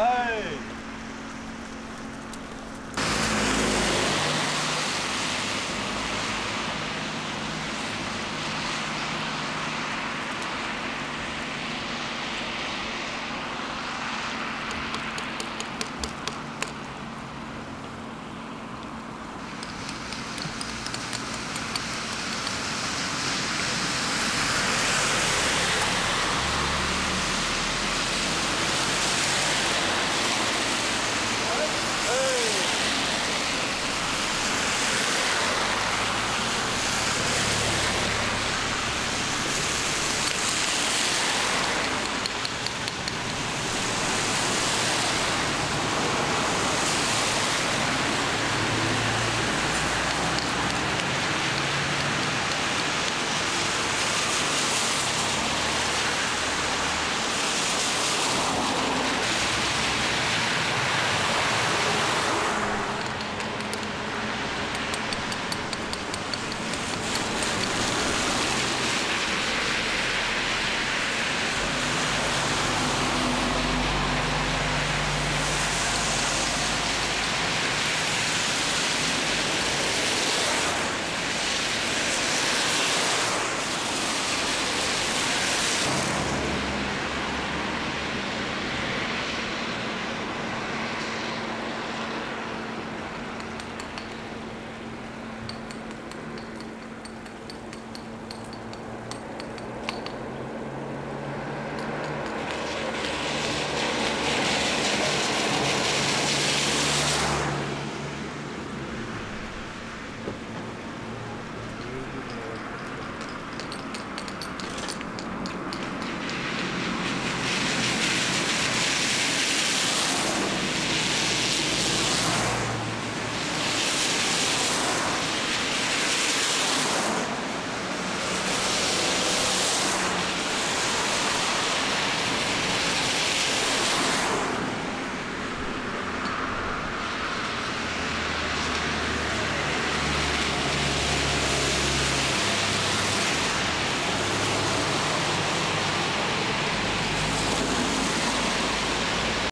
Ai.